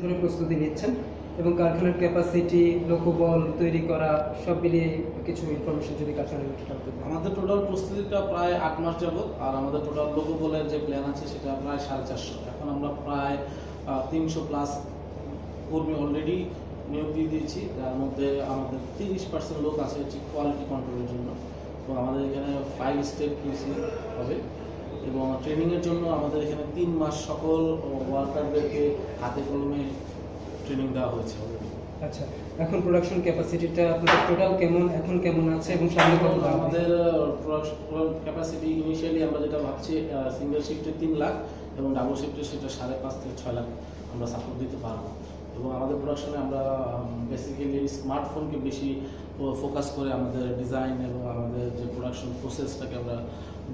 ধরে প্রস্তুতি নিচ্ছেন এবং কারখানার ক্যাপাসিটি লোকবল তৈরি করা, সব মিলিয়ে কিছু ইনফরমেশন যদি চাই। আমাদের টোটাল প্রস্তুতিটা প্রায় আট মাস যাবত আর আমাদের টোটাল লোগো বলের যে প্ল্যান আছে সেটা প্রায় সাড়ে চারশো। এখন আমরা প্রায় তিনশো প্লাস কর্মী অলরেডি নিয়োগ দিয়ে দিয়েছি। যার মধ্যে আমাদের তিরিশ পার্সেন্ট লোক আছে হচ্ছে কোয়ালিটি কন্ট্রোলের জন্য। তো আমাদের এখানে ফাইভ স্টেপ কিউসি হবে। এবং ট্রেনিংয়ের জন্য আমাদের এখানে তিন মাস সকল ওয়ার্কারদেরকে হাতে কলমে ট্রেনিং দেওয়া হয়েছে আচ্ছা এখন প্রোডাকশন ক্যাপাসিটিটা আপনাদের টোটাল কেমন এখন কেমন আছে এবং সামনে কত? আমাদের ক্যাপাসিটি ইনিশিয়ালি আমরা যেটা ভাবছি সিঙ্গেল শিফটে তিন লাখ এবং ডাবল শিফটে সেটা সাড়ে পাঁচ থেকে ছয় লাখ আমরা সাপোর্ট দিতে পারব এবং আমাদের প্রোডাকশনে আমরা বেসিক্যালি স্মার্টফোনকে বেশি ফোকাস করে আমাদের ডিজাইন এবং আমাদের যে প্রোডাকশন প্রসেসটাকে আমরা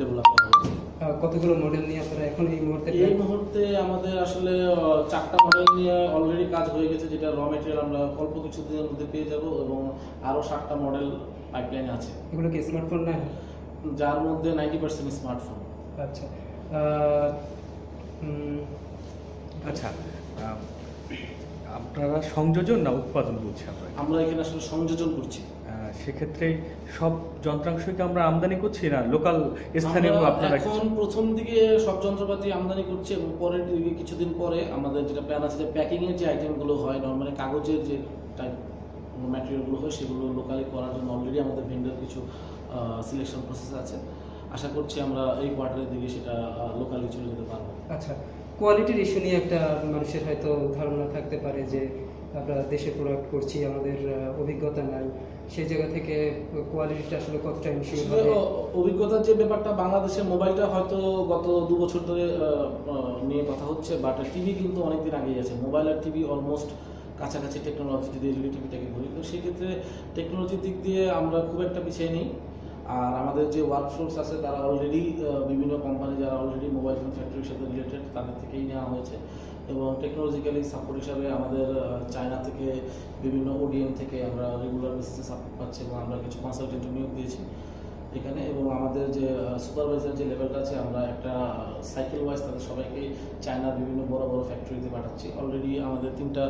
ডেভেলপ করা আহ, কতগুলো মডেল নিয়ে আপনারা এখন এই মুহূর্তে এই মুহূর্তে আমাদের আসলে চারটা মডেল নিয়ে অলরেডি কাজ হয়ে গেছে যেটা র মেটেরিয়াল আমরা অল্প কিছু দিনের মধ্যে পেয়ে যাব এবং আরও সাতটা মডেল পাইপলাইনে আছে। এগুলো কি স্মার্টফোন না যার মধ্যে নাইনটি পার্সেন্ট স্মার্টফোন আচ্ছা। আচ্ছা আপনারা সংযোজন না উৎপাদন বলছি আমরা? আমরা এখানে আসলে সংযোজন করছি। সেক্ষেত্রে সব যন্ত্রাংশকে আমরা আমদানি করছি না? লোকাল স্থানীয় আপনারা এখন প্রথম দিকে সব যন্ত্রপাতি আমদানি করছি এবং পরের দিকে কিছুদিন পরে আমাদের যেটা প্ল্যান আছে যে প্যাকিং এর যে আইটেমগুলো হয় নর্মালি কাগজের যে টাইপ ম্যাটেরিয়ালগুলো হয় সেগুলো লোকালি করার জন্য অলরেডি আমাদের ভেন্ডার কিছু সিলেকশন প্রসেস আছে। আশা করছি আমরা এই কোয়ার্টারের দিকে সেটা লোকালি চলে যেতে পারব। আচ্ছা কোয়ালিটির ইস্যু নিয়ে একটা মানুষের হয়তো ধারণা থাকতে পারে যে আমরা দেশে প্রোডাক্ট করছি আমাদের অভিজ্ঞতা নাই। সেই জায়গা থেকে কোয়ালিটিটা আসলে কতটা ইনশিওর হবে? অভিজ্ঞতার যে ব্যাপারটা বাংলাদেশের মোবাইলটা হয়তো গত দু বছর ধরে নিয়ে কথা হচ্ছে বাট টিভি কিন্তু অনেকদিন আগেই আছে। মোবাইল আর টিভি অলমোস্ট কাছাকাছি টেকনোলজি যদি এলইডি টিভিটাকে ধরি তো সেক্ষেত্রে টেকনোলজির দিক দিয়ে আমরা খুব একটা পিছিয়ে নেই। আর আমাদের যে ওয়ার্কফোর্স আছে, তারা অলরেডি বিভিন্ন কোম্পানি যারা অলরেডি মোবাইল ফোন ফ্যাক্টরির সাথে রিলেটেড তাদের থেকেই নেওয়া হয়েছে। এবং টেকনোলজিক্যালি সাপোর্ট হিসাবে আমাদের চায়না থেকে বিভিন্ন ওডিএম থেকে আমরা রেগুলার বেসিসে সাপোর্ট পাচ্ছি এবং আমরা কিছু কনসালটেন্ট নিয়োগ দিয়েছি এখানে। এবং আমাদের যে সুপারভাইজার যে লেভেলটা আছে, আমরা একটা সাইকেল ওয়াইজ তাদের সবাইকে চায়নার বিভিন্ন বড় বড় ফ্যাক্টরিতে পাঠাচ্ছি। অলরেডি আমাদের তিনটা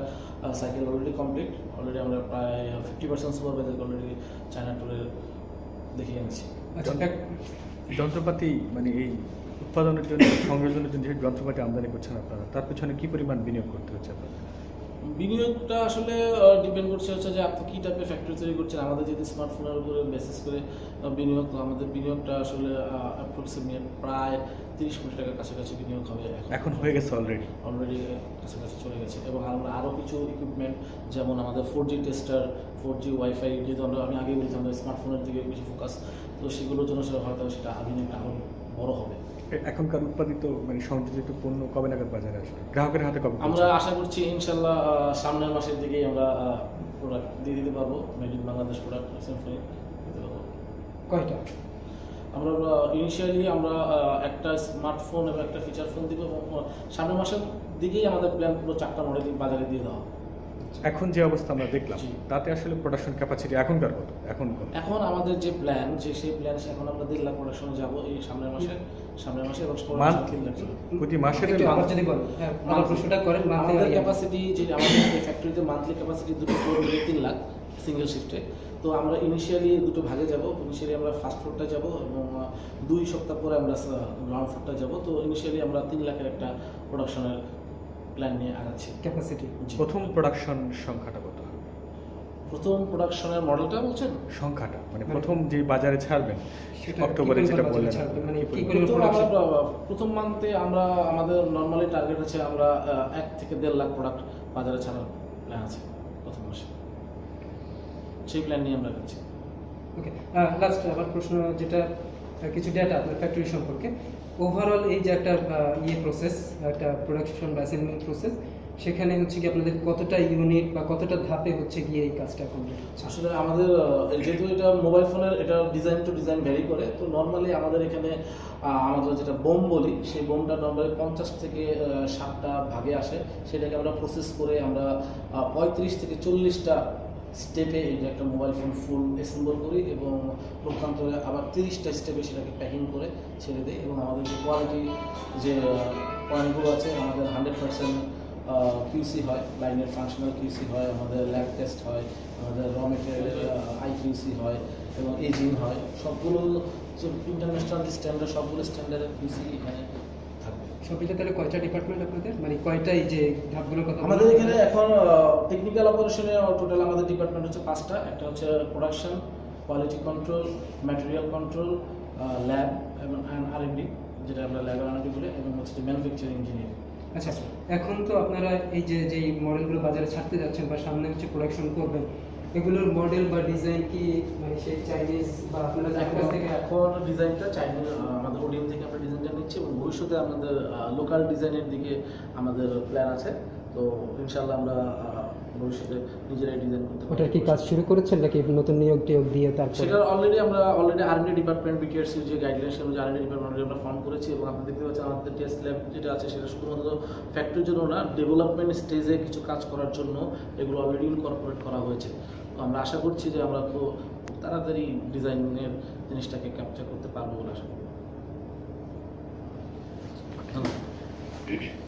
সাইকেল অলরেডি কমপ্লিট অলরেডি আমরা প্রায় ফিফটি পার্সেন্ট সুপারভাইজারকে অলরেডি চায়না টুরে দেখিয়ে এনেছি আচ্ছা যন্ত্রপাতি মানে এই উৎপাদনের জন্য সংযোজনের জন্য যে যন্ত্রপাতি আমদানি করছেন আপনারা তার পেছনে কি পরিমাণ বিনিয়োগ করতে হচ্ছে আপনাদের? বিনিয়োগটা আসলে ডিপেন্ড করছে হচ্ছে যে আপনি কী টাইপের ফ্যাক্টরি তৈরি করছেন। আমাদের যদি স্মার্টফোনের উপরে বেসিস করে বিনিয়োগ আমাদের বিনিয়োগটা আসলে অ্যাপ্রক্সিমেট প্রায় তিরিশ কোটি টাকার কাছাকাছি বিনিয়োগ হবে এখন। হয়ে গেছে অলরেডি অলরেডি কাছাকাছি চলে গেছে। এবং আমরা আরও কিছু ইকুইপমেন্ট যেমন আমাদের four G tester four G WiFi যেহেতু আমরা আমি আগেই বলেছি আমাদের স্মার্টফোনের দিকে বেশি ফোকাস তো সেগুলোর জন্য সেটা হয়তো সেটা বিনিয়োগটা আরও বড় হবে। এখনকার উৎপাদিত মানে সংযোজিত পণ্য কবে নাগাদ বাজারে আসবে? গ্রাহকের হাতে কবে আমরা আশা করছি ইনশাল্লাহ সামনের মাসের দিকেই আমরা প্রোডাক্ট দিয়ে দিতে পারব। মেড ইন বাংলাদেশ প্রোডাক্ট দিতে পারব। কয়টা? আমরা ইনিশিয়ালি আমরা একটা স্মার্টফোন এবং একটা ফিচার ফোন দিব সামনের মাসের দিকেই আমাদের প্ল্যান পুরো চারটা মডেল বাজারে দিয়ে দেওয়া। এখন যে অবস্থা আমরা দেখলাম তাতে আসলে প্রোডাকশন ক্যাপাসিটি এখনকার কত? এখন কত? এখন আমাদের যে প্ল্যান যে সেই প্ল্যান এখন আমরা দেড় লাখ প্রোডাকশনে যাব এই সামনের মাসে সামনের মাসে এবং production তিন লাখ প্রতি আবার যদি বলেন হ্যাঁ আমার প্রশ্নটা করেন আমাদের ক্যাপাসিটি যে আমাদের এই ফ্যাক্টরিতে মান্থলি ক্যাপাসিটি দুটো ফ্লোর মিলে তিন লাখ সিঙ্গেল শিফটে তো আমরা ইনিশিয়ালি দুটো ভাগে যাব। ইনিশিয়ালি আমরা ফার্স্ট ফ্লোরটা যাব এবং দুই সপ্তাহ পরে আমরা গ্রাউন্ড ফ্লোরটা যাব। তো ইনিশিয়ালি আমরা তিন লাখের একটা প্রোডাকশনের প্ল্যান নিয়ে আগাচ্ছি। ক্যাপাসিটি প্রথম প্রোডাকশন সংখ্যাটা কত? প্রথম প্রোডাকশনের মডেলটা বলছেন? সংখ্যাটা মানে মানে- প্রথম যে বাজারে ছাড়বেন অক্টোবরে যেটা বললেন? মানে প্রথম মান্থে আমরা আমাদের নর্মালি টার্গেট আছে আমরা এক থেকে দেড় লাখ প্রোডাক্ট বাজারে ছাড়ার প্ল্যান আছে প্রথম মাসে। সেই প্ল্যান নিয়ে আমরা যাচ্ছি ওকে লাস্ট আমার প্রশ্ন যেটা কিছু ডেটা আপনার ফ্যাক্টরি সম্পর্কে। ওভারঅল এই যে একটা ইয়ে প্রসেস একটা প্রোডাকশন বা অ্যাসেম্বলিং প্রসেস সেখানে হচ্ছে কি আপনাদের কতটা ইউনিট বা কতটা ধাপে হচ্ছে গিয়ে এই কাজটা কমপ্লিট আসলে আমাদের যেহেতু এটা মোবাইল ফোনের এটা ডিজাইন টু ডিজাইন ভ্যারি করে, তো নর্মালি আমাদের এখানে আমাদের যেটা বোম বলি, সেই বোমটা নর্মালি পঞ্চাশ থেকে ষাটটা ভাগে আসে। সেটাকে আমরা প্রসেস করে আমরা পঁয়ত্রিশ থেকে চল্লিশটা স্টেপে একটা মোবাইল ফোন ফুল অ্যাসেম্বল করি এবং প্রকান্তরে আবার তিরিশটা স্টেপে সেটাকে প্যাকিং করে ছেড়ে দিই এবং আমাদের যে কোয়ালিটি যে পয়েন্টগুলো আছে, আমাদের হান্ড্রেড পার্সেন্ট কিউসি হয় লাইনের ফাংশনাল কিউসি হয়, আমাদের ল্যাব টেস্ট হয়, আমাদের র মেটেরিয়াল আই কিউসি হয় এবং এজিং হয়, সবগুলো ইন্টারন্যাশনাল স্ট্যান্ডার্ড সবগুলো স্ট্যান্ডার্ডের কিউসি এখানে সবইটা তাহলে কয়টা ডিপার্টমেন্ট আপনাদের? মানে কয়টা এই যে ধাপগুলোর কথা আমাদের এখানে এখন টেকনিক্যাল অপারেশনে টোটাল আমাদের ডিপার্টমেন্ট হচ্ছে পাঁচটা। একটা হচ্ছে production quality control material control lab এবং আর ডি যেটা আমরা ল্যাব আর ডি বলি এবং হচ্ছে ম্যানুফ্যাকচারিং ইঞ্জিনিয়ারিং আচ্ছা এখন তো আপনারা এই যে যে মডেলগুলো বাজারে ছাড়তে যাচ্ছেন বা সামনে হচ্ছে প্রোডাকশন করবেন এগুলোর মডেল বা ডিজাইন কি মানে সেই চাইনিজ বা আপনারা যার কাছ এখন থেকে এখন ডিজাইনটা চাইনিজ আমাদের ওডিএম থেকে আমরা ডিজাইনটা নিচ্ছি এবং ভবিষ্যতে আমাদের লোকাল ডিজাইনের দিকে আমাদের প্ল্যান আছে। তো ইনশাল্লাহ আমরা ভবিষ্যতে নিজেরাই ডিজাইন করতে পারব। ওটার কি কাজ শুরু করেছেন নাকি নতুন নিয়োগ টিয়োগ দিয়ে তারপরে? সেটা অলরেডি আমরা অলরেডি আর্মি ডিপার্টমেন্ট বিটিআরসি যে গাইডলাইন সে অনুযায়ী আর্মি ডিপার্টমেন্ট আমরা ফর্ম করেছি এবং আপনি দেখতে পাচ্ছেন আমাদের টেস্ট ল্যাব যেটা আছে সেটা শুধুমাত্র ফ্যাক্টরির জন্য না ডেভেলপমেন্ট স্টেজে কিছু কাজ করার জন্য এগুলো অলরেডি ইনকর্পোরেট করা হয়েছে। তো আমরা আশা করছি যে আমরা খুব তাড়াতাড়ি ডিজাইনের জিনিসটাকে ক্যাপচার করতে পারব বলে আশা করি। ধন্যবাদ।